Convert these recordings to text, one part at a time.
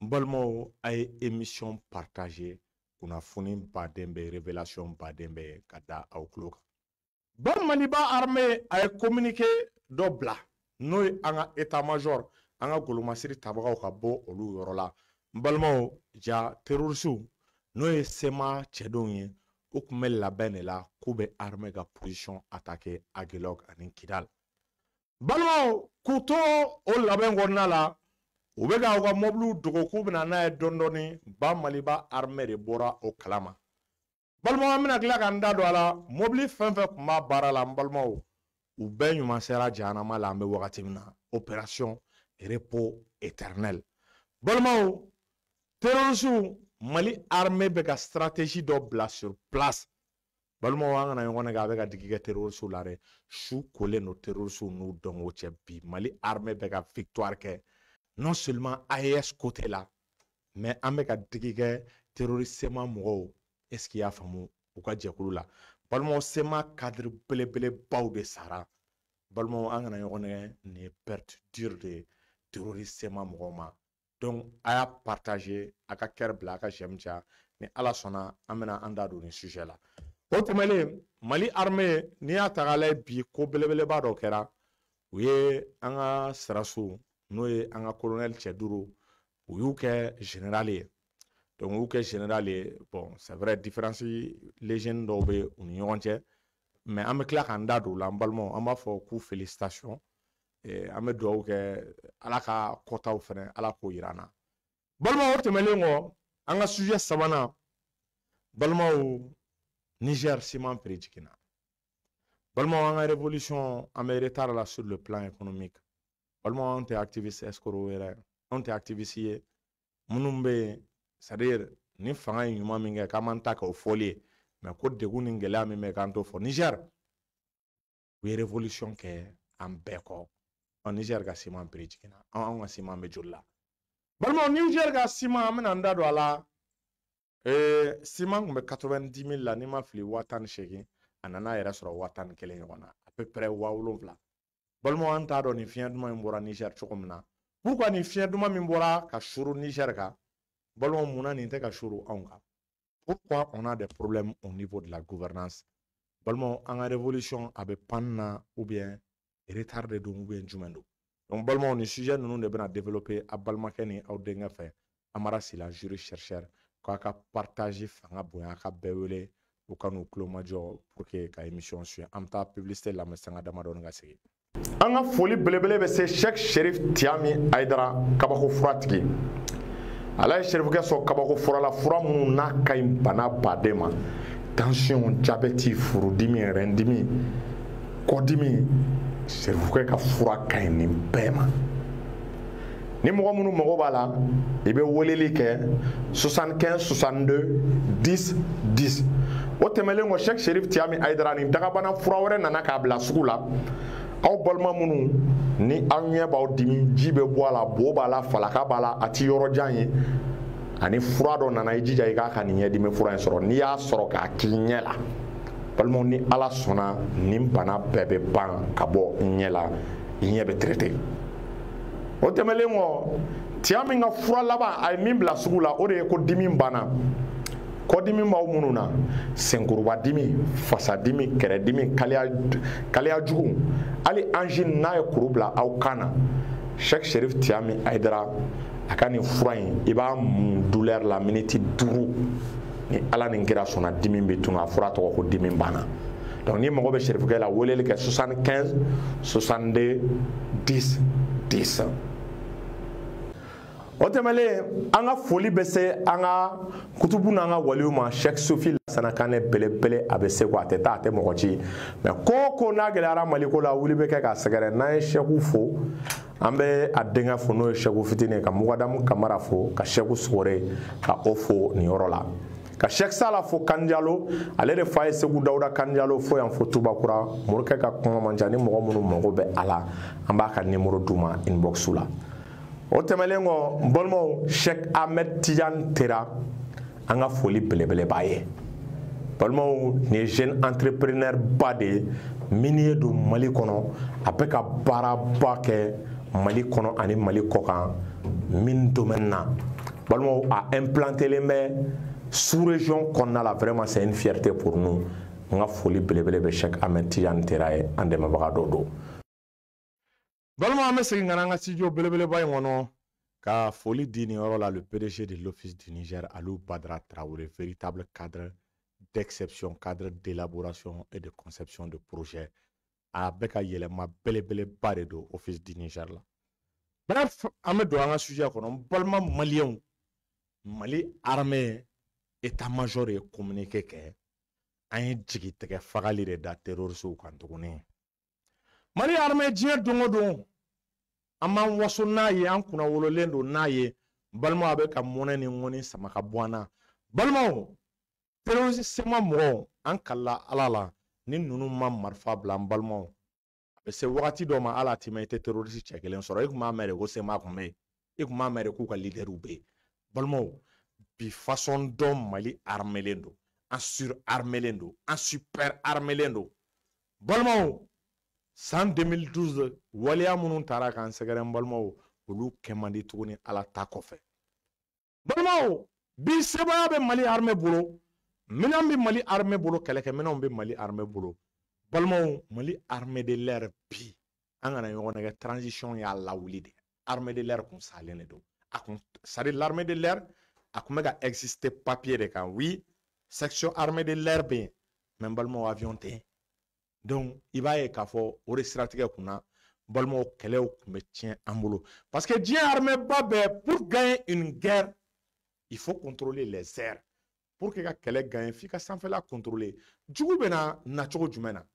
n balimaw a ye émission partage kunnafoni baden bɛ révélation baden bɛ ka da aw tulo kan. Ba maliba armée a ye communiqué dɔ bila. N'o ye an ka état major an ka golomasiri tabagaw ka bɔ olu yɔrɔ la. N balimaw ja terrorisiw n'o ye sema cɛdenw ye. U tun bɛ labɛn de la k'u bɛ armée ka position attaquer agilog ani kidal. Balimaw k'u to o labɛn kɔnɔna la u bɛ k'aw ka mɔbiliw dogo k'u bɛna n'a ye dɔɔni dɔɔni ba maliba armée de bɔra o kalama. Balimaw an bɛna tila k'an da don a la. Mɔbili fɛn fɛn tun b'a baara la n balimaw. U bɛɛ ɲuman sera jahanama la an bɛ wagati min na. Opération repos éternel. Balimaw terrorisiw mali armée bɛ ka stratégie dɔ bila sur place. Balimaw an kana ɲɔgɔn nɛgɛ a bɛ ka digi kɛ terrorisiw la dɛ. Su kolen don terrorisiw n'u dɔnko cɛ bi. Mali armée bɛ ka victoire kɛ non seulement AES côté la mais an bɛ ka digi kɛ terroriste est ce y'a faamu? U ka jɛkulu la? Balimaw sema cadre belebelebaw de sara. Balimaw an kana ɲɔgɔn nɛgɛ perte dure de terroriste sema donc a y'a partage a ka kɛrɛ bila a j'aime ni ala sɔnna sujet la. O tɛmɛlen mali armée n'i y'a ta bi ko belebeleba dɔ kɛra u ye an n'o ye an ka colonel cɛ duuru u y'u kɛ ye. Donc u y'u kɛ général ye. Bon c'est vrai différence légende dɔw bɛ u ni ɲɔgɔn cɛ. Mais an bɛ tila k'an da don o la an balimaw an b'a fɔ k'u félicitation. An bɛ dugawu kɛ ala ka kɔtaw fɛnɛ ala k'o yira an na. Balimaw o tɛmɛnen kɔ an ka sujet sabanan balimaw niger siman pere jiginna balimaw an ka révolution an bɛ retard la sur le plan économique balimaw anw tɛ activiste escrow yɛrɛ anw tɛ activiste ye minnu bɛ c'est à dire ni fanga ye ɲuman min kɛ k'an m'an ta kɛ o fɔli ye mais ko degun ni gɛlɛya min bɛ k'an t'o fɔ niger u ye révolution kɛ an bɛɛ kɔ ɔ niger ka siman pere jiginna anw ka siman bɛ joli la balimaw niger ka siman an bɛna an da don a la ee siman tun bɛ 90 000 la n'i ma fili waa tan ni seegin a nana yɛrɛ sɔrɔ waa tan ni kelen ɲɔgɔn na à peu près waa wolonwula balimaw an t'a dɔn nin fiɲɛ duman in bɔra niger cogo min na. Pourquoi nin fiɲɛ duman min bɔra ka suru nizɛri kan balimaw munna nin tɛ ka suru anw kan. Pourquoi on a des problèmes au niveau de la gouvernance? Balimaw an ka révolution a bɛ pan na ou bien retard de don ou bien jumɛn don? Donc balimaw nin sujet ninnu de bɛna développer a balimakɛ ni aw denkɛ fɛ. Amara sila jury chercheur k'a ka partage fanga bonya a ka bɛɛ wele u ka n'u tulomajɔ pour que ka émission suit. An bɛ taa publicité lamɛn sanga damadɔni ka segin an ka foli belebele bɛ se sheikh sherif tiyami ayidara kabako fura tigi ala ye sherifukɛ sɔn kabako fura la fura minnu n'a ka ɲi bana baden ma. Tension jabɛti furudimi rɛndimi kɔdimi sherifukɛ ka fura ka ɲi nin bɛɛ ma. Ni mɔgɔ minnu mago b'a la i bɛ weleli kɛ 75 62 10 10 o tɛmɛlen kɔ sheikh sherif tiyami ayidara ni dagabana fura wɛrɛ nana k'a bila sugu la aw balima minnu ni aw ɲɛ b'aw dimi ji bɛ bɔ a la bo b'a la falaka b'a la a ti yɔrɔ jan ye. Ani fura dɔ nana i jija i k'a ka nin ɲɛdimi fura in sɔrɔ. N'i y'a sɔrɔ k'a k'i ɲɛ la. Balimaw ni ala sɔnna nin bana bɛɛ bɛ ban ka bɔ ɲɛ la i ɲɛ bɛ traité. O tɛmɛlen kɔ tiɲɛ min ka fura laban a ye min bila sugu la o de ye ko dimi banna kɔdimi b'aw minnu na senkuruba dimi fasadimi kɛrɛdimi kaliya jugu hali angine n'a ye kuru bila aw kan na sheikh sherif tiyami ayidara a ka nin fura in i b'a mun douleur la miniti duuru ni ala ni kira sɔnna dimi bɛ tunu a fura tɔgɔ ko dimi banna. Donc ni mago bɛ sherifukɛ la weleli kɛ 75 62 10 10 o tɛmɛlen an ka foli bɛ se an ka kutubu n'an ka waliw ma. Sheikh sofi lasana kanɛ belebele a bɛ se ko a tɛ taa a tɛ mɔgɔ ci. Mɛ ko o ko n'a gɛlɛyara maliko la wuli bɛ kɛ k'a sɛgɛrɛ. N'an ye sheku fo an bɛ a denkɛ fo n'o ye sheku fitinin ka mugadamu kamara fo ka sheku sogore ka o fo nin yɔrɔ la. Ka sheikh sala fo kanjalo ale de fa ye segu dawuda kanjalo fo yan fo tubakura morikɛ ka kɔngɔ man ca ni mɔgɔ minnu mago bɛ a la an b'a ka nimoro d'u ma inbox la o tɛmɛlen kɔ n balimaw sheikh ahmed tijan tera an ka foli belebele b'a ye. Balimaw nin ye jeune entrepreneur ba de ye min ye don mali kɔnɔ a bɛ ka baaraba kɛ mali kɔnɔ ani mali kɔkan min domaine na. Balimaw a implanté len bɛ sous région kɔnɔna la vraiment c'est une fierté pour nous. N ka foli belebele bɛ Cheikh Ahmed Tidiane Tera ye an dɛmɛbaga dɔ don balimaw an bɛ segin ka an studio belebeleba in kɔnɔ ka foli di nin yɔrɔ la le PDG de l'Office du Niger Aliou Badara Traoré véritable cadre d'exception cadre d'élaboration et de conception de projet. A bɛ ka yɛlɛma belebeleba de don Office du Niger la. Bref an bɛ don an ka sujet kɔnɔ n balima maliyɛnw mali armée état major ye communiqué kɛ an ye jigitigɛ fagali de da terrorisiw kan tuguni mali armée diɲɛ don o an waso n'a ye an kunna wololen don n'a ye balimaw a bɛ ka mɔnɛ ni ŋɔni sama ka bɔ an na balimaw terrorisme mɔgɔw an kalila ala la ni ninnu ma marifa bila an balimaw a bɛ se wagati dɔ ma ala tɛmɛ i tɛ terorisi cɛ kelen sɔrɔ. I kun b'a mɛn de ko sema kun bɛ i kun b'a mɛn de k'u ka lidɛriw bɛ balimaw bi fasɔn dɔ mali armelen don an sur armelen don an super armelen don balimaw san 2012 waleya minnu taara k'an sɛgɛrɛ n balimaw olu kɛ man di tuguni ala ta kɔfɛ. Balimaw bi sebaya bɛ mali armɛ bolo minɛn bɛ mali armɛ bolo kɛlɛkɛminɛnw bɛ mali armɛ bolo. Balimaw mali armɛ de l'air bi an kana ɲɔgɔn nɛgɛ transition y'a lawuli de. Armɛ de l'air kun salen de don. A kun c'est l'armée de l'air a kun bɛ ka exister papier de kan. Oui section armée de l'air bɛ yen mɛ n balimaw avion tɛ yen donc i b'a ye k'a fɔ o de siratigɛ kunna balimaw kɛlɛw kun bɛ parce que diɲɛ armée pour gagner une guerre. Il faut contrôler les airs. Pour que ka kɛlɛ gagner f'i ka sanfɛla contrôler jugu bɛ na nacogo jumɛn na.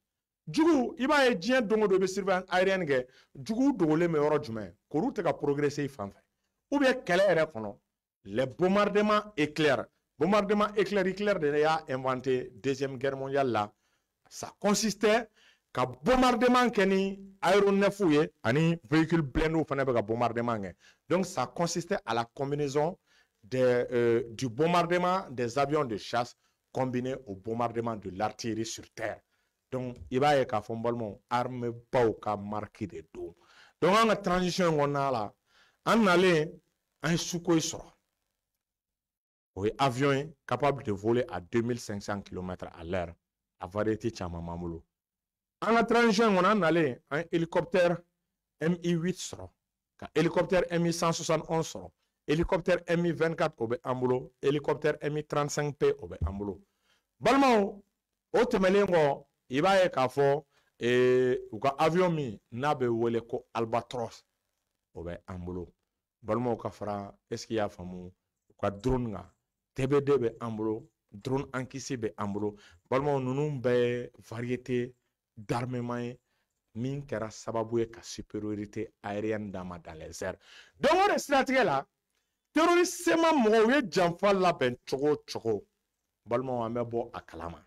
Jugu i b'a ye diɲɛ don o don i bɛ surveillance aérienne kɛ jugu dogolen bɛ yɔrɔ jumɛn k'olu tɛ ka progresser i fan ou bien kɛlɛ yɛrɛ kɔnɔ les bombardements éclairs bombardement éclair Hitler de y'a inventé deuxième guerre mondiale là ça consistait ka bombardement kɛ ni aéronef ye ani véhicule blindé fana bɛ bombardement donc ça consistait à la combinaison des, euh, du bombardement des avions de chasse combiné au bombardement de l'artillerie sur terre. Donc i b'a ye k'a fɔ n balimaw armée baw ka de don donc an ka transition in kɔnɔna la an nalen an ye sukoyi sɔrɔ o avion capable de voler à 2500 km à l'heure a variété caman b'an bolo an ka transition kɔnɔ an nalen an ye hélicoptère mi 8 sɔrɔ ka hélicoptère mi 171 sɔrɔ hélicoptère mi 24 o bɛ an bolo hélicoptère mi 35 p o bɛ an bolo balimaw o tɛmɛnen kɔ i b'a ye k'a fɔ u ka avion min n'a bɛ wele ko albatros o bɛ an bolo balimaw ka fara est ce que i y'a faamu? U ka drone kan tbd bɛ an bolo drone ankisi bɛ an bolo. Balimaw ninnu bɛɛ variété d'armement ye. Min kɛra sababu ye ka supériorité aérienne d'an ma dans les airs. Donc o de siratigɛ la terroriste ma mɔgɔw ye janfa labɛn cogo o cogo. Balimaw an bɛ bɔ a kalama.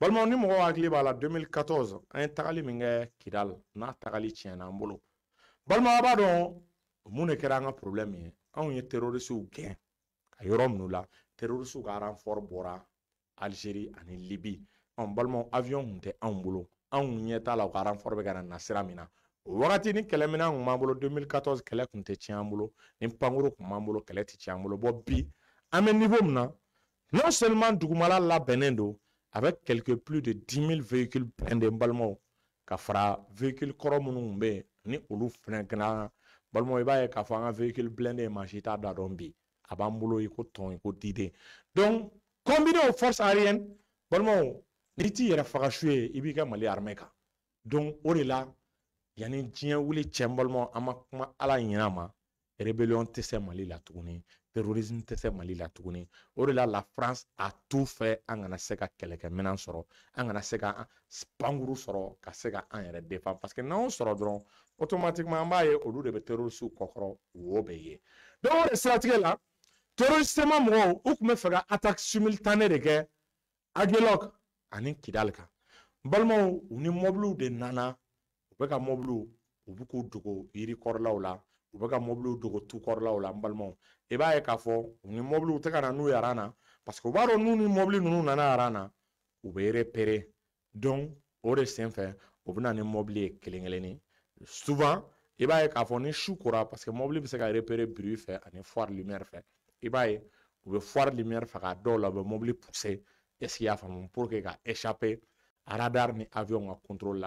Balimaw ni mɔgɔw hakili b'a la 2014 an ye tagali min kɛ kidal. N'a tagali tiɲɛna an bolo. Balimaw a b'a dɔn mun de kɛra an ka problème ye? Anw ye terroristew gɛn ka yɔrɔ minnu la terroristew ka renfort bɔra algérie ani libi ɔn balimaw avion kun tɛ anw bolo. Anw ɲɛ la u ka renfort bɛ ka na na sira min na. O wagati ni kɛlɛminɛn kun b'an bolo 2014 kɛlɛ kun tɛ tiɲɛ an bolo. Ni pankuru kun b'an bolo kɛlɛ tɛ tiɲɛ an bolo. Bɔn bi an bɛ niveau min non seulement dugumala labɛnnen don avec quelque plus de 10 000 véhicules blindés n balimaw ka fara véhicule kɔrɔ minnu ni olu fɛnɛ gana balimaw i b'a ye k'a fɔ véhicule blindé maa si da dɔn a b'an bolo donc combiné aux forces aériennes balimaw n'i t'i faga su ye mali armée donc o de la yanni diɲɛ kuma ala ɲin'a rébellion tɛ mali la tuguni terrorisme tɛ la la france a tout fait an kana se ka kɛlɛkɛminɛn sɔrɔ an kana se ka pankuru ka an défend parce que n'an sɔrɔ dɔrɔn automatiquement an b'a de bɛ terroriste kɔkɔrɔ donc la terroriste ma mɔgɔw u tun bɛ fɛ ka attaque simultanée de kɛ aguelok ani kidali kan. Balimaw u ni mɔbiliw de nana u bɛ ka mɔbiliw u bɛ k'u dogo yiri kɔrɔlaw la u bɛ ka mɔbiliw dogo tu kɔrɔlaw la n balimaw. I b'a ye k'a fɔ u ni mɔbiliw tɛ ka na n'u ye aran na parce u b'a dɔn n'u ni mɔbili ninnu nana aran na u bɛ repérer donc o de senfɛ u bɛ na ni mɔbili ye kelen kelenni souvent i b'a ye k'a fɔ ni su kora parce mɔbili bɛ se ka repérer bruit fɛ ani foire lumière fɛ i b'a ye u lumière radar ni avion contrôle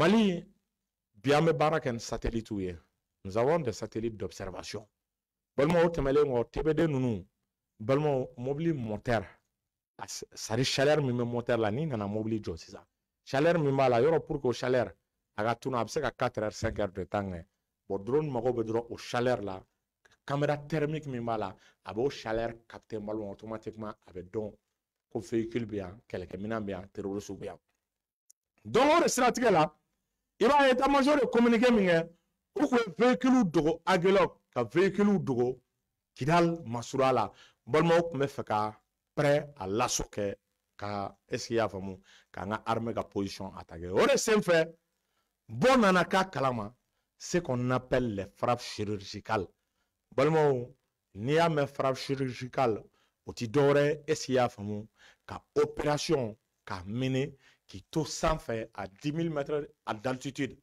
mais satellite nous avons des satellites d'observation. Tbd moteur. A ka tunu a bɛ se ka 4 heures 5 heures de bon drone mago bɛ dɔrɔn o chaleur la. Caméra thermique min b'a la a b'o chaleur capter balimaw automatiquement a bɛ dɔn ko véhicule bɛ yan kɛlɛkɛminɛn bɛ yan terroriste bɛ yan. Donc o de siratigɛ la i ye major de communiqué ye véhicule dogo ka véhicule dogo kidal masura la. Balimaw tun bɛ prêt à l'assaut ka est ce que i y'a ka position attaquer. O de senfɛ bɔ nana k'a kalama ce qu'on appelle les frappes chirurgicales. Balimaw n'i y'a mɛn frappe chirurgicale o ti dɔwɛrɛ est ce que i y'a faamu ka opération ka à 10 000 mètres d'altitude.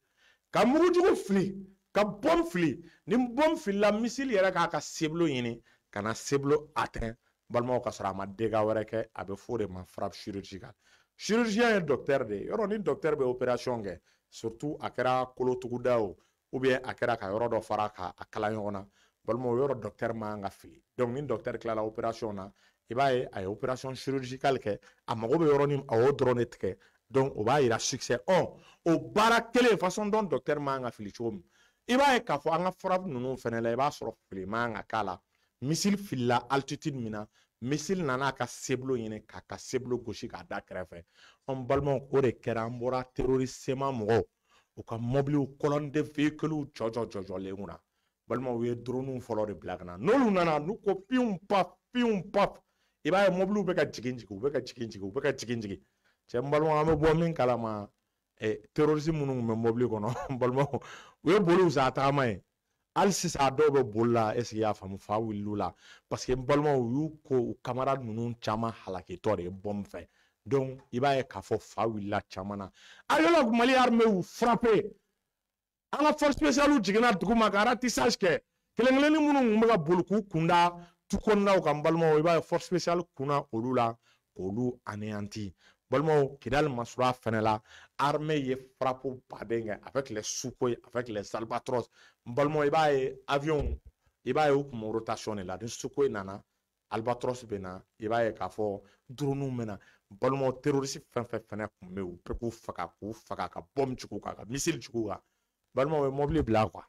Ka mugujugu fili ka bɔm fili ni bɔm filila misili yɛrɛ k'a ka sebilo ɲini ka na sebilo atteint. Balimaw ka sɔrɔ a ma dégâts wɛrɛ kɛ a ma frappe chirurgicale. Chirurgien ye docteur de ye docteur bɛ opération surtout a kɛra kolotuguda o ou bien a kɛra ka yɔrɔ dɔ fara k'a kala ɲɔgɔn na balimaw yɔrɔ docteur man ka fili donc ni docteur tilala opération na i b'a ye a ye opération chirurgicale kɛ a mago bɛ yɔrɔnin a y'o dɔrɔn de tigɛ donc o b'a yira succès. Ɔ o baara kelen façon dɔn docteur man ka fili cogo min. I b'a ye k'a fɔ an ka frappe ninnu fɛnɛ la i b'a sɔrɔ fili man ka k'a la misili filila altitude min na misili nana ka sebilo ɲini k'a ka sebilo gosi k'a da kɛrɛfɛ. An balimaw o de kɛra an bɔra terrorisema mɔgɔw u ka mɔbiliw colonne de véhicules jɔjɔ jɔjɔlen kunna balimaw ye drone fɔlɔ de bila ka na. N'olu nana n'u ko piw paf piw paf. I b'a ye mɔbiliw bɛ ka jigin jigin u bɛ ka jigin jigin u bɛ ka jigin jigin. Cɛ n balimaw an bɛ bɔ min kalama eh, terroriste minnu tun bɛ mɔbili kɔnɔ. N balimaw u ye boli sa tagama ye. Hali sisan a dɔw bɛ boli la i y'a faamu? Fa wulila. Que n balimaw u y'u ko u camarade ninnu caman halakitɔ de ye bɔn fɛ donc i b'a ye k'a fɔ fa wulila caman na aéronautique mali armée y'u frappé. An ka force spéciale jiginna dugu ma ka ratissage kɛ kelen kelenni minnu tun bɛ ka boli k'u kunda tu kɔnɔnaw kan balimaw i b'a ye force spéciale kunna olu la k'olu anéanti. Balimaw kidali masura fɛnɛ la armée ye frappe baden kɛ avec les sukhoi avec les albatros. Balimaw i b'a ye avion i b'a ye u kun rotation de la ni sukhoi nana. Albatros bɛ na i b'a ye k'a fɔ drone bɛ na balimaw terroriste fɛn fɛn fɛnɛ kun bɛ yen. U bɛɛ k'u faga k'u faga ka bɔm jigin u kan ka missile jigin u kan balimaw ye mobili bila quoi.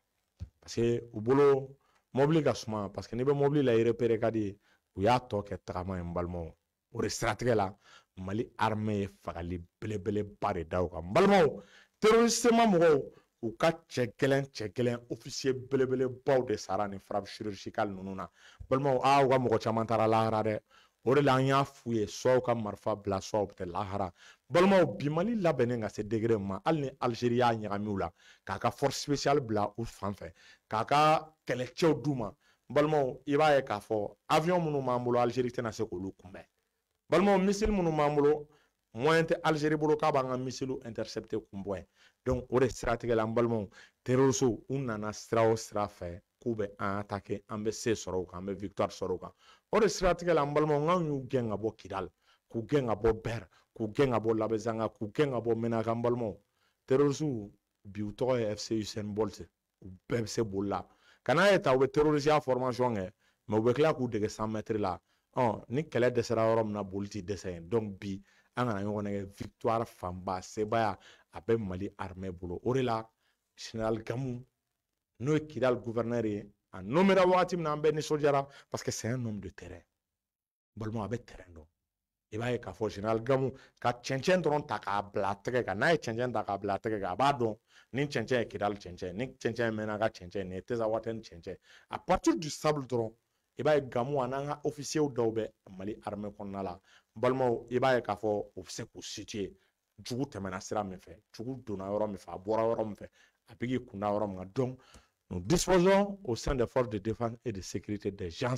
Parce que u bolo mobili ka suma parce que n'i bɛ mobili la i repérer ka di u y'a tɔ kɛ tagama ye n balimaw o. De siratigɛ la mali armée ye fagali belebeleba de da u kan. N balimaw terroristement mɔgɔw u ka cɛ gɛlɛn cɛ gɛlɛn officier belebelebaw de sara ni frappe chirurgicale ninnu na. Balimaw a u ka mɔgɔ caman taara lahara dɛ o de la an y'a f'u ye sɔw ka marifa bila sɔw tɛ lahara. Balimaw bi mali labɛnnen ka se degere ma hali ni algérie y'a ɲagami la k'a ka force spéciale bila u fan fɛ k'a ka kɛlɛcɛw d'u ma. Balimaw i b'a ye k'a fɔ avion minnu b'an bolo algérie tɛna se k'olu kunbɛn. Balimaw misili minnu b'an bolo moyen tɛ algérie bolo k'a b'an ka misiliw intercepter kun bɔ yen donc o de siratigɛ la an balimaw terroriste u nana sira o sira fɛ k'u bɛ an attaquer an bɛ se sɔrɔ u kan an bɛ victoire sɔrɔ u kan o de siratigɛ la an balimaw n'anw y'u gɛn ka bɔ kidali k'u gɛn ka bɔ bɛr k'u gɛn ka bɔ labɛzanga k'u gɛn ka bɔ mɛnaka an balimaw. Terroriste bi u tɔgɔ ye fc usain bolt u bɛɛ bɛ se boli la. Kana ye ta u bɛ terroriste ya formation kɛ mɛ u bɛ tila k'u dege 100 mètres la. Ɔ ni kɛlɛ dɛsɛra yɔrɔ min na boli ti dɛsɛ yen. Donc bi an kana ɲɔgɔn nɛgɛ victoire fanba sebaya a bɛ mali armée bolo. O de la général gamu n'o ye kidal gouverneur ye a nomera wagati min an parce que c'est un homme de terrain. Balimaw a bɛ terrain dɔn i b'a ye k'a fɔ général gamu ka cɛncɛn dɔrɔn ta k'a bila a tɛgɛ kan n'a ye cɛncɛn ta k'a bila a tɛgɛ kan a b'a dɔn ni cɛncɛn ye cɛncɛn ni cɛncɛn mɛnna ka cɛncɛn nin ye cɛncɛn à partir du sable dɔrɔn i b'a ye gamu a n'an ka officier dɔw bɛ mali armée kɔnɔna la balimaw i b'a ye k'a fɔ u bɛ se k'u situer. Jugu tɛmɛna sira min fɛ jugu donna yɔrɔ min fɛ a bɔra yɔrɔ min fɛ a bɛ k'i kunda yɔrɔ min kan nous disposons au sein des forces de défense et de sécurité des gens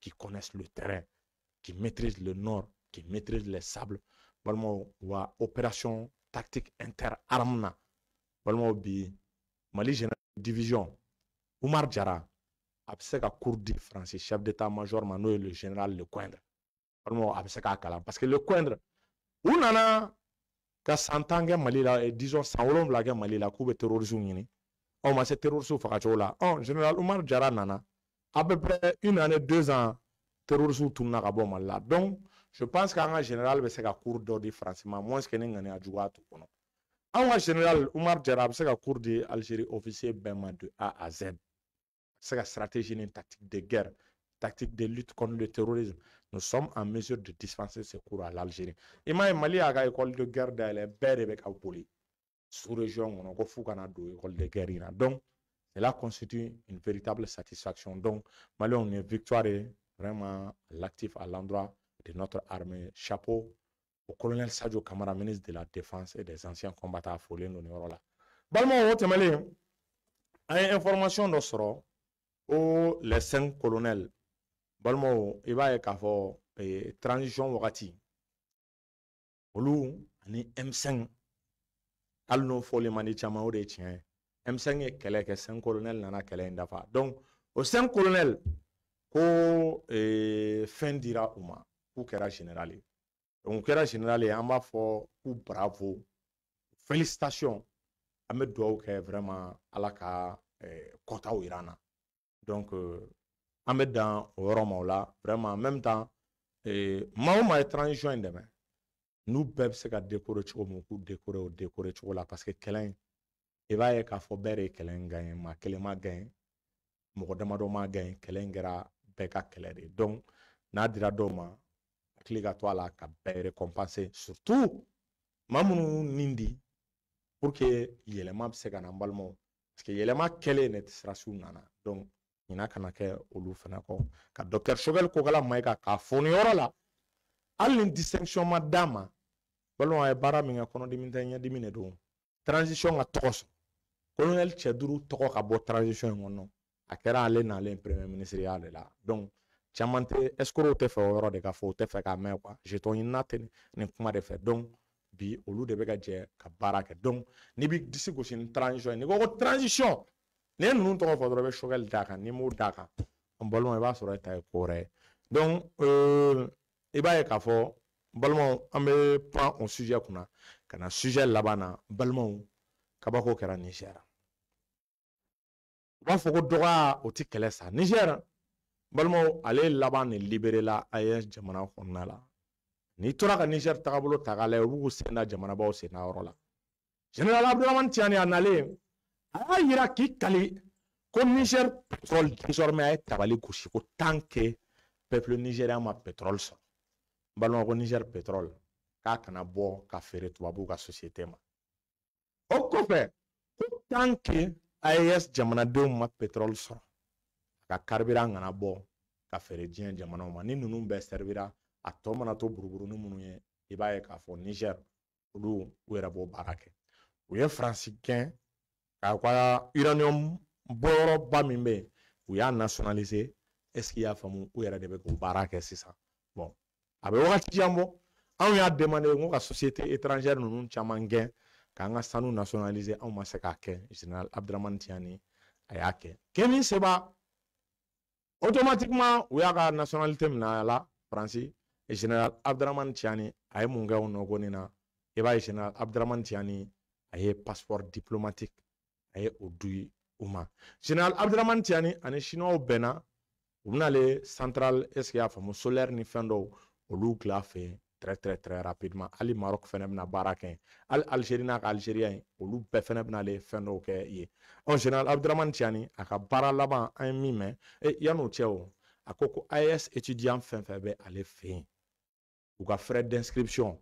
qui connaissent le terrain qui maîtrisent le nord qui maîtrisent les sables. Balimaw wa opération tactique inter arme na bi mali général division umar jara a bɛ se ka chef d'état major ma n'o ye le général Lecoindre walima a bɛ se k'a parce que Lecoindre u nana ka san tan kɛ mali la disons san wolonwula kɛ mali la k'u bɛ terroristes ɲini ɔ ma se terroristes fagacogo la ɔ général Umar Jara nana à peu près une année deux ans terroristes tununa ka bɔ mali la donc je pense qu'an ka général bɛ se ka cours dɔ di faransi ma moins que ni ŋaniya juguya t'u kɔnɔ anw ka général Umar Jara a bɛ ka officier bɛɛ ma de A à Z c'est la stratégie une tactique de guerre, tactique de lutte contre le terrorisme. Nous sommes en mesure de dispenser ces cours à l'Algérie. Et moi, Mali a une école de guerre d'ailleurs, belle avec Aupoli. Sous-région, on a fait une école de guerre. Donc, cela constitue une véritable satisfaction. Donc, Mali, on est victoire vraiment l'actif à l'endroit de notre armée. Chapeau au colonel Sadio Kamara, ministre de la Défense et des anciens combattants affolés dans là. Balmo, on a une information de sort o les cinq colonels balimaw i b'a ye k'a fɔ eh, transition olu ani M5 hali n'o fɔli man di caman o de ye tiɲɛ ye. M5 ye kɛlɛ kɛ cinq colonel nana kɛlɛ in dafa. Donc o cinq colonel ko eh, fɛn dira u ma k'u général ye. Donc u général ye an b'a fɔ bravo. Félicitations an bɛ dugawu kɛ vraiment ala ka eh, kɔtaw yira an na. Donc an bɛ dan o la. Vraiment en même temps maa o maa ye transition n'u bɛɛ bɛ se ka dekore cogo min k'u dekore o dekore cogo la parce que kɛlɛ in i b'a ye k'a fɔ bɛɛ de ye kɛlɛ in gaɲɛ maa kelen ma gaɲɛ mɔgɔ damadɔ ma gaɲɛ kɛlɛ in kɛra bɛɛ ka kɛlɛ de donc n'a dira dɔw ma hakili ka to a la ka bɛɛ récompenser surtout maa minnu nin di pour que yɛlɛma bɛ se ka na n balimaw parce que yɛlɛma kɛlen ne tɛ sirasiw nana. Donc ɲina kana kɛ olu fana kɔ ka dɔkitɛr sogɛl kokala mayiga k'a fɔ yɔrɔ la hali ni distinction ma d'a ma balima a ye baara min kɛ kɔnɔdimi tɛ ɲɛdimi don. Transition ka tɔgɔ sɔrɔ. Colonel cɛ duuru tɔgɔ ka bɔ transition in kɔnɔ. A kɛra ale n'ale premier ministre ya de la. Donc caman tɛ escrow tɛ fɛ o yɔrɔ de ka fɔ o tɛ fɛ k'a mɛn quoi. Jeton ɲinina tɛ nin kuma de fɛ. Donc bi olu de bɛ ka jɛ ka baara kɛ. Donc n'i b'i disi gosi ni transition ye n'i ko ko transition n'i ye ninnu tɔgɔ fɔ dɔrɔn i bɛ sogɛli d'a kan n'i m'o d'a kan. N balimaw i b'a sɔrɔ e ta ye ko wɛrɛ ye. Donc euh, i b'a ye k'a fɔ balimaw an bɛ pan o sujet kunna. Ka na sujet laban na. Balimaw kabako kɛra Niger. U b'a fɔ ko dɔgɔya o tɛ kɛlɛ sa. Niger n balimaw ale laban de libéré la AES jamana kɔnɔna la. N'i tora ka Niger tagabolo ta k'a lajɛ u b'u sen da jamanabaw sen da yɔrɔ la. Général Abdramane Tiani a nalen. A y'a yira k'i kali ko niger pétrole désormais a ye tabali gosi ko tant que peuple nigérien ma pétrole sɔrɔ n balima ko niger petrol. K'a kana bɔ ka feere tubabuw ka société ma. O kɔfɛ ko tant que AES jamanadenw ma petrol sɔrɔ a ka carburant kana bɔ ka feere diɲɛ jamanaw ma. Ni ninnu bɛɛ servira a tɔ mana to buruburuni minnu ye i b'a ye k'a fɔ niger olu u yɛrɛ b'o baara kɛ. U ye faransi gɛn k'a ka uranium bɔyɔrɔba min bɛ yen u y'a nationaliser. Est ce que y'a faamu? U yɛrɛ de bɛ k'o baara kɛ sisan a bɛ wagati jan bɔ anw y'a demande ko ka société étrangère ninnu caman gɛn k'an ka sanu nationaliser anw ma se k'a kɛ général abdramani tiani a y'a kɛ kemi seba automatiquement u y'a ka nationalité minɛ a la faransi général abdramani tiani a ye mun kɛ o nɔgɔnni na i b'a ye général abdramani tiani a ye passeport diplomatique a ye o di u ma général abdramani tiani ani chinois bɛnna u bɛnale central est ce que y'a faamu solaire ni fɛn dɔw olu gila fɛ très très très rapidement. Hali maroc fɛnɛ bɛna baara kɛ hali algérie n'a ka algérien olu bɛɛ fɛnɛ bɛnale fɛn dɔw kɛ yen ɔ général abdramane tiani a ka baara laban an ye min mɛn e yan'o cɛ o a ko ko as étudiant fɛn fɛn bɛ ale fɛ yen u ka frais d'inscription.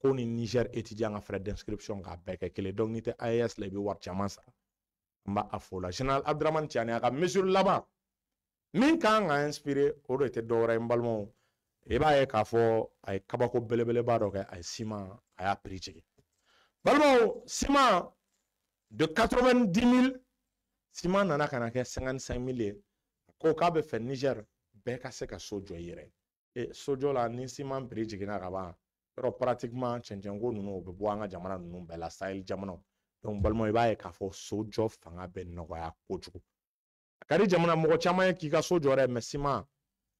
Ko ni niger étudiant ka frais d'inscription k'a bɛɛ kɛ kelen donc n'i tɛ as la i bɛ wari caman sara n b'a a fɔ la général abdramane tiani a ka mesure laban min kan ka inspiré o de tɛ i b'a ye k'a fɔ a ye kabako belebeleba dɔ kɛ a ye siman a y'a piri jigin. Balimaw siman de 90 000 siman nana ka na kɛ 55 000 ye. Ko k'a bɛ fɛ niger bɛɛ ka se ka so jɔ i yɛrɛ e sojɔ la ni siman piri jiginna ka ban yɔrɔ pratiquement cɛncɛnko ninnu o bɛ bɔ an ka jamana ninnu bɛɛ la sahel jamanaw donc balimaw i b'a ye k'a fɔ sojɔ fanga bɛ nɔgɔya kojugu. Ka di jamana mɔgɔ caman ye k'i ka so jɔ dɛ mɛ siman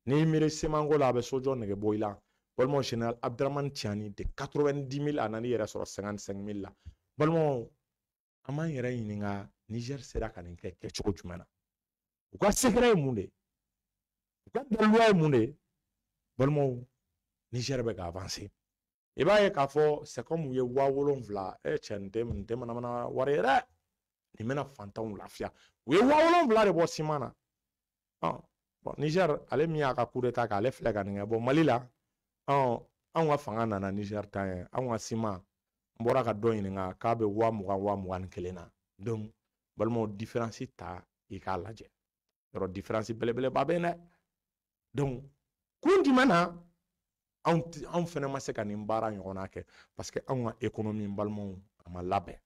n'i miiri semanko la a bɛ sojɔ nɛgɛ bɔ i la balimaw general abdramani tiani de 90000 a nan'i yɛrɛ sɔrɔ 55000 la. Balimaw an m'an yɛrɛ ɲininka niger sera ka nin kɛ kɛcogo jumɛn na u ka sekɛrɛ ye mun de u ka daluya ye mun de balimaw niger bɛ ka avanse. I b'a ye k'a fɔ c'est ye waa wolonfila e cɛ nin tɛ nin tɛ manamana wari ye dɛ nin bɛna fantanw lafiya u ye waa wolonfila de bɔ siman na bon niger ale min y'a ka d'état kɛ ale filɛ ka nin kɛ. Bon mali la anw ka fanga nana niger tan ye anw ka siman n bɔra ka dɔ ɲininka k'a bɛ wa mugan wa mugan ni kelen na. Donc balimaw différence ta i k'a lajɛ. Yɔrɔ différence belebeleba bɛ dɛ. Donc kun jumɛn na anw anw fɛnɛ ma se ka nin baara ɲɔgɔnna kɛ? Parce que anw ka économie balimaw a ma labɛn.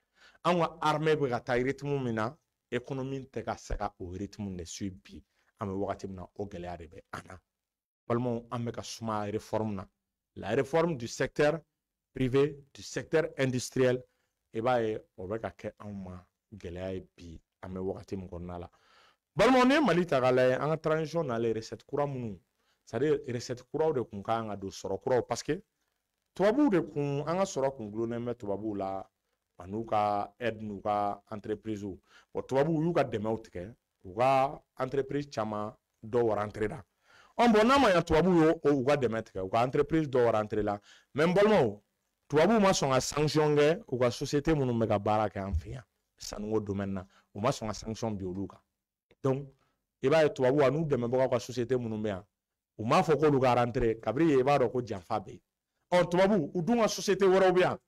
Anw ka armée bɛ ka taa rythme min na économie tɛ ka se ka o rythme de suivre bi an bɛ wagati min na o gɛlɛya de bɛ an na. Ka suma réforme na. La réforme du secteur privé du secteur industriel i b'a ye o bɛ ka kɛ anw ma gɛlɛya ye bi an bɛ wagati la. Balimaw ni ye mali ta recette kura minnu c'est à dire recette kuraw de kun kan ka don parce que de kun an ka kun la ka aide n'u ka entreprise bon u ka entreprise caman dɔ warantere la. Ɔn bɔn n'a ma ɲa tubabuw ye u ka dɛmɛ tigɛ u ka entreprise dɔ warantere la. Mɛ n balimaw tubabuw ma sɔn ka sanction kɛ u ka société minnu bɛ ka baara kɛ an fɛ yan sanuko domaine na u ma sɔn ka sanction bin olu kan. Donc i b'a ye tubabuw a n'u dɛmɛbagaw ka société minnu bɛ yan u m'a fɔ k'olu ka rentré kabiri i b'a dɔn ko janfa bɛ yen. Ɔ tubabu u dun ka société wɛrɛw bɛ yan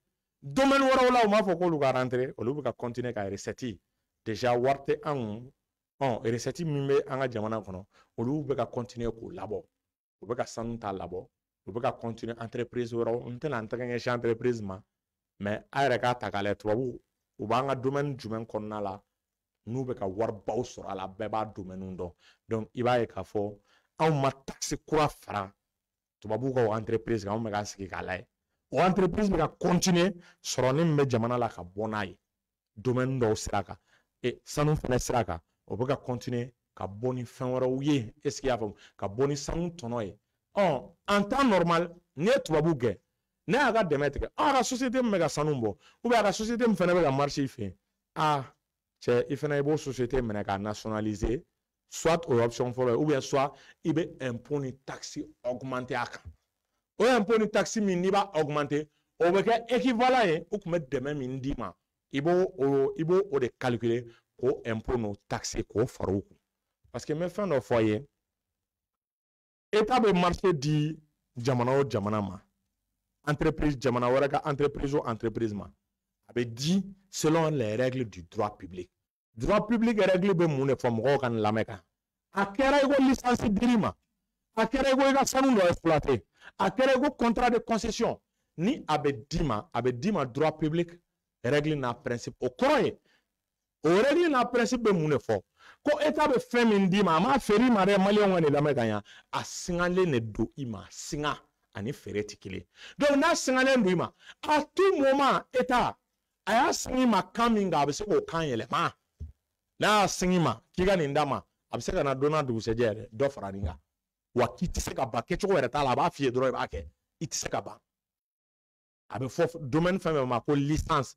domaine wɛrɛw la u m'a fɔ k'olu ka rentré olu bɛ ka continuer ka recette déjà wari tɛ anw ɔ recette min bɛ an ka jamana kɔnɔ olu bɛ ka k'o labɔ. U bɛ ka sanu ta u bɛ ka entreprise wɛrɛw n tɛna n tɛgɛ ɲɛsin entreprise ma. Mɛ a k'a ta k'a lajɛ tubabu u b'an ka domaine jumɛn kɔnɔna la n'u bɛ ka waribaw sɔrɔ a la bɛɛ b'a domaine dɔn. Donc i b'a ye k'a fɔ anw ma taxe kura fara tubabuw ka o entreprise kan anw bɛ ka sigi k'a lajɛ. O entreprise bɛ ka continuer sɔrɔni min bɛ jamana la ka bɔ n'a ye. Domaine dɔw sira kan. E sanu fɛnɛ sira kan o bɛ ka ka bɔ ni fɛn wɛrɛw ye. I y'a faamu? Ka bɔ ni sanu tɔnɔ en temps normal n'i ye tubabu gɛn ne y'a ka dɛmɛ tigɛ a société min bɛ ka sanu bɔ a ka société min fɛnɛ bɛ ka marché i fɛ yen a cɛ i fɛnɛ i b'o société minɛ k'a nationaliser soit o ye option fɔlɔ ye ou bien soit i bɛ impôt ni taxe augmenter a kan. O impôt ni taxe min n'i b'a augmenter o bɛ kɛ équivalent ye o tun bɛ dɛmɛ min d'i ma. I b'o o i b'o o de calculer k'o impôt n'o taxe k'o parce que n bɛ fɛn dɔ fɔ état marché di jamana o jamana ma entreprise jamana wɛrɛ ka entreprise o entreprise ma a bɛ di selon les règles du droit public. Droit public règle bɛ mun de fɔ mɔgɔw ka nin lamɛn kan a kɛra i licence dir'i ma a kɛra i ko sanu dɔ exploité a kɛra i ko contrat de concession. Ni a bɛ d'i ma droit public règle n'a principe. O kɔrɔ ye règle n'a principe bɛ mun de fɔ ko état bɛ fɛn min d'i ma a m'a feere i ma dɛ maliyɛnw ka nin lamɛn ka ɲa a singalen de don i ma singa ani feere tɛ kelen donc n'a singalen don i ma à tout moment état a y'a singi ma kan min kan a bɛ se k'o kan yɛlɛma n'a y'a singi ma k'i ka nin d'a ma a bɛ se ka na don n'a dugusɛjɛ yɛrɛ dɔ fara nin kan wa k'i tɛ se ka ban kɛcogo yɛrɛ t'a la a b'a f'i ye dɔrɔn i b'a kɛ i tɛ se ka ban a bɛ fɔ domaine fɛn fɛn ma ko licence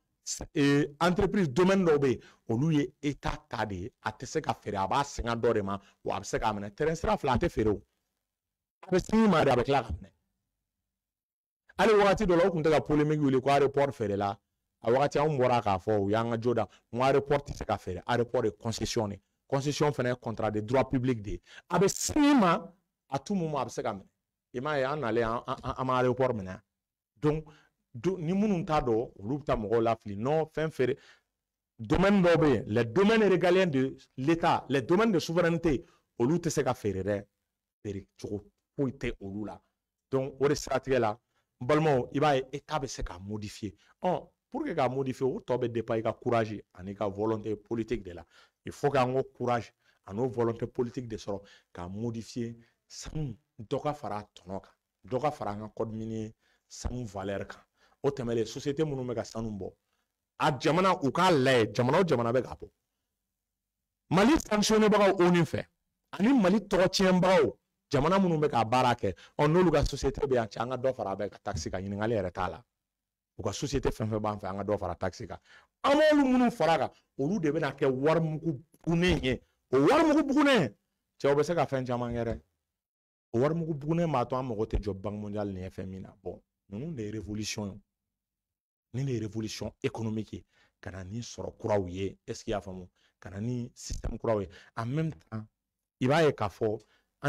entreprise domaine dɔw bɛ yen olu ye état ta de ye. A tɛ se ka feere a b'a sɛgɛn dɔ de ma. Wa a bɛ se k'a minɛ. Terrain sira fila a tɛ feere o. A ma de a bɛ tila ka minɛ. Hali wagati la u tun ka polémique wuli ko aéroport feere la. A wagati anw bɔra k'a fɔ u y'an ka jo da. N se ka feere. Concession de concession fana contrat de droit public de a ma a tout moment a bɛ se ka minɛ. I m'a ye an nalen an ma aéroport minɛ donc ni minnu t'a dɔn olu bɛ taa mɔgɔw domaine les de l'état les domaines de souveraineté olu tɛ se ka feere dɛ. Feere olu la. De la modifier. Pour que ka modifier o tɔ bɛ courage ani ka volonté politique de la. Il faut courage ani volonté politique de ka modifier fara a tɔnɔ valeur kan o tɛmɛlen société minnu bɛ ka sanu bɔ a jamana u k'a layɛ jamana o jamana bɛ ka bɔ. Mali sanctionnebagaw ONU fɛ ani mali tɔgɔtiɲɛbagaw jamana minnu bɛ ka baara kɛ ɔ n'olu ka société bɛ yan cɛ an ka dɔ fara a bɛɛ ka taxe kan ɲininkali yɛrɛ t'a la. U ka société fɛn fɛn b'an fɛ an ka dɔ fara taxe kan. An b'olu minnu fara kan olu de bɛna kɛ warimugu bugunen ye. O warimugu bugunen cɛw bɛ se ka fɛn caman kɛ dɛ. O warimugu bugunen b'a to an mago tɛ jɔ banque mondiale nin ye fɛn min na. Bɔn ninnu de ye révolution ye nin de ye révolution économique ni sɔrɔ kuraw ye. Ni système en même temps i b'a ye k'a fɔ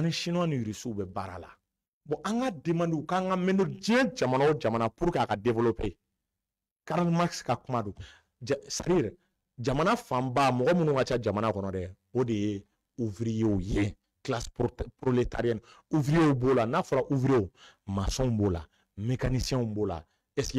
ni chinois ni bɛ diɲɛ jamana o pour que a ka développer. Karl Marx ka kuma don. Jamana fanba mɔgɔ minnu ka ca jamana kɔnɔ dɛ o ye ouvriers ye. Classe prolétarienne. Ouvriers b'o la. N'a fɔra ouvriers maçons b'o mécaniciens est ce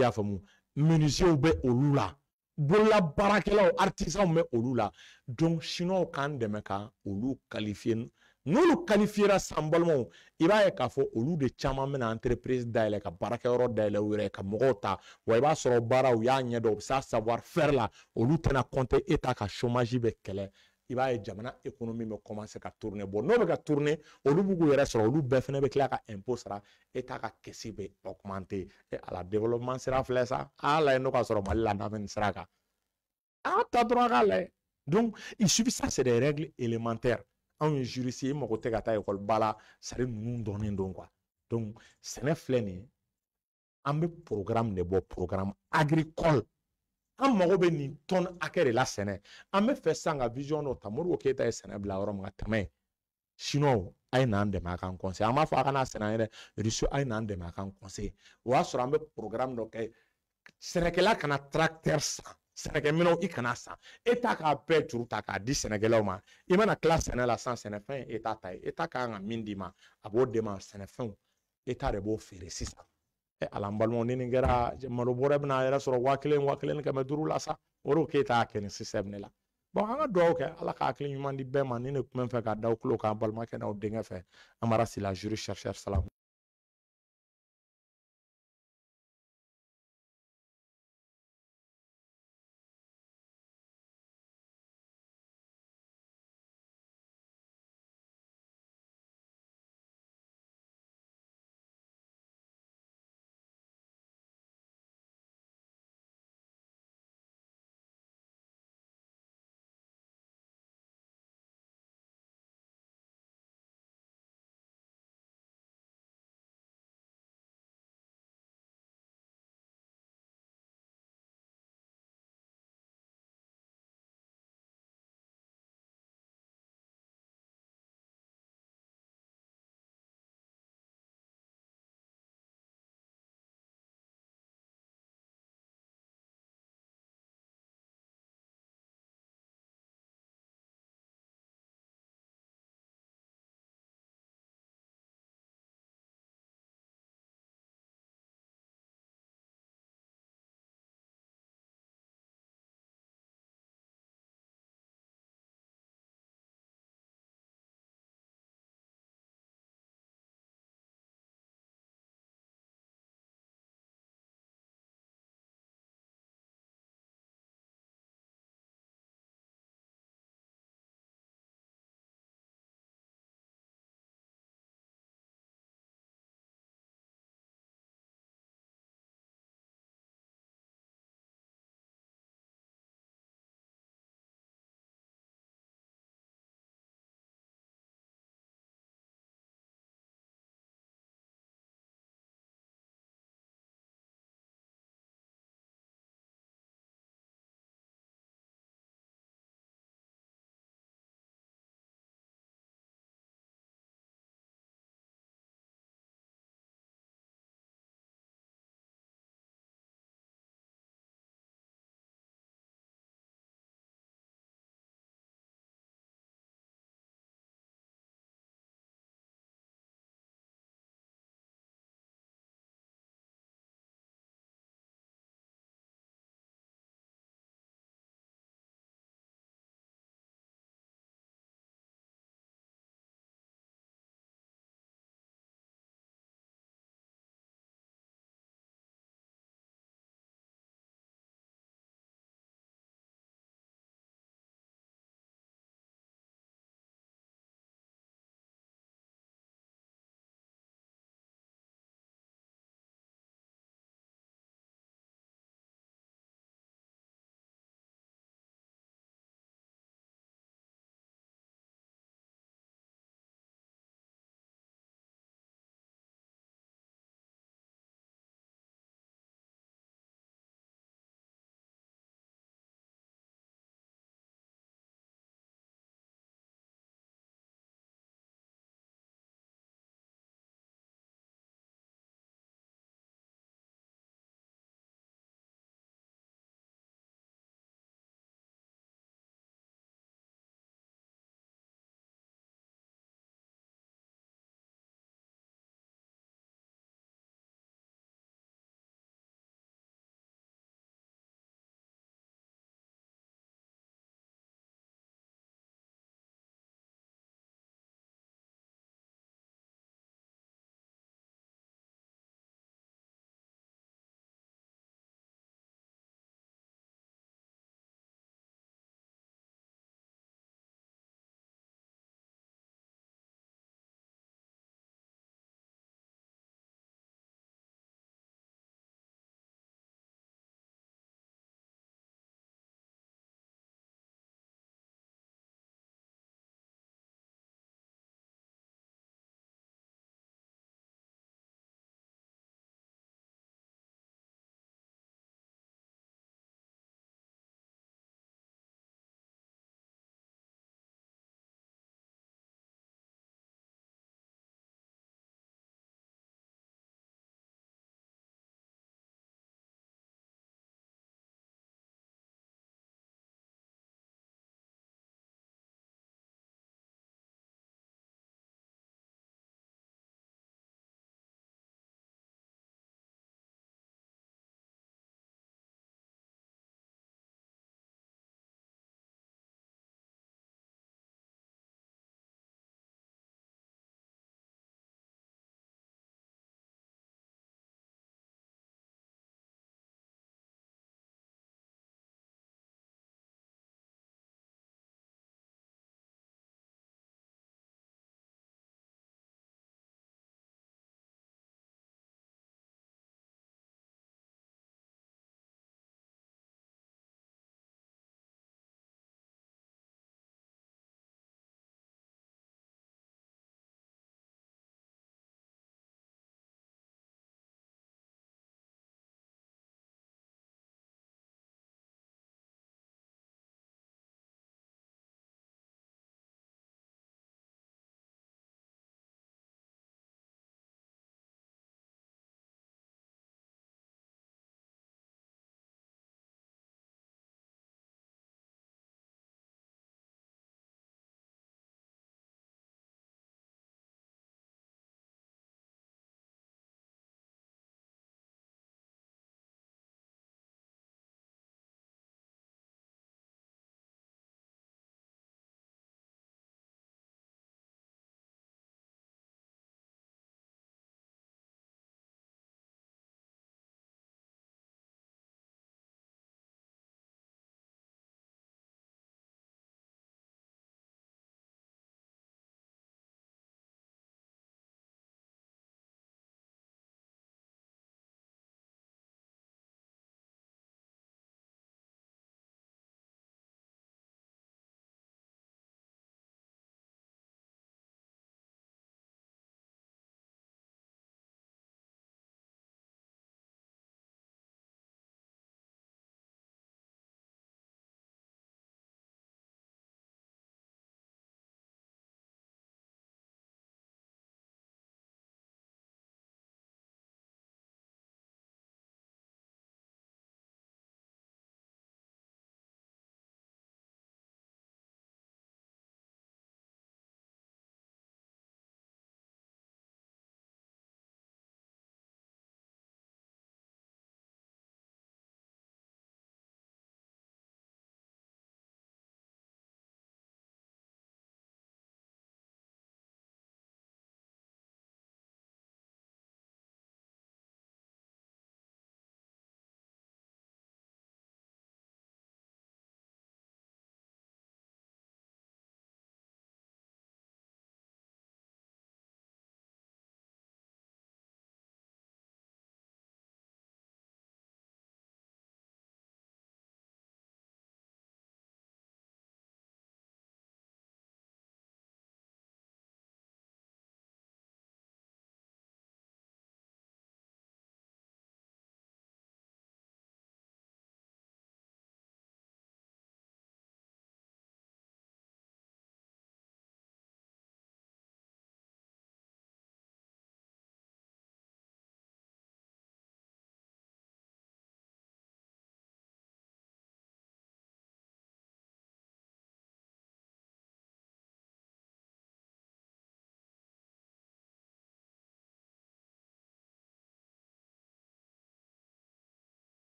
menuisiers bɛ olu la bolola baarakɛlaw artisans bɛ olu la donc chinois k'an dɛmɛ ka olu qualifier n'olu qualifiera san balimaw i b'a ye k'a fɔ olu de caman bɛna entreprise dayɛlɛ ka baarakɛyɔrɔ dayɛlɛ u yɛrɛ ka mɔgɔw ta wa i b'a sɔrɔ baara u y'a ɲɛdɔn u bɛ se savoir faire la olu tɛna compter eta ka chômage bɛ kɛlɛ i b'a ye jamana économie bɛ commencer ka tourner. Bon n'o bɛ ka tourner olu b'u k'u yɛrɛ sɔrɔ olu bɛɛ fana bɛ tila ka impôt sara. Eta ka kɛsi bɛ augmenter. Et à la développement sira filɛ sa a y'a lajɛ n'o ka sɔrɔ mali la n'a bɛ nin sira kan. A ta dɔrɔn a k'a lajɛ. Donc il suffit ça c'est des règles élémentaires. Anw ye jurisi i mago tɛ ka taa ekɔli ba la sari ninnu dɔnnen don quoi. Donc sɛnɛ filɛ nin ye an bɛ programme de bɔ programme agricole an mago bɛ nin tɔn hakɛ de la sɛnɛ. An bɛ fɛ sisan ka vision dɔ ta. Moribo keyita ye sɛnɛ bila yɔrɔ min ka tɛmɛ chinois a ye n'an dɛmɛ a kan conseil an b'a fɔ a kana sɛnɛ an yɛrɛ russe a ye n'an dɛmɛ a kan conseil o y'a sɔrɔ an bɛ programme dɔ kɛ. Sɛnɛkɛla kana tracteur san. Sɛnɛkɛminɛnw i kana san. E t'a k'a bɛɛ juru ta k'a di sɛnɛkɛlaw ma. I mana tila sɛnɛ la san sɛnɛfɛn ye e t'a ta ye. E t'a kan ka min d'i ma. A b'o d'e ma sɛnɛfɛnw. E t'a de b'o feere sisan ala n balimaw ni nin kɛra malo bɔrɛ bɛna yɛrɛ sɔrɔ waa kelen waa kelen ni kɛmɛ duuru la sa o de k'e t'a kɛ ni système de la. Bon an ka dugawu kɛ ala ka hakili ɲuman di bɛɛ ma ni ne kun bɛ fɛ ka da aw tulo kan balimakɛ n'aw denkɛ fɛ amara sila juri chercheur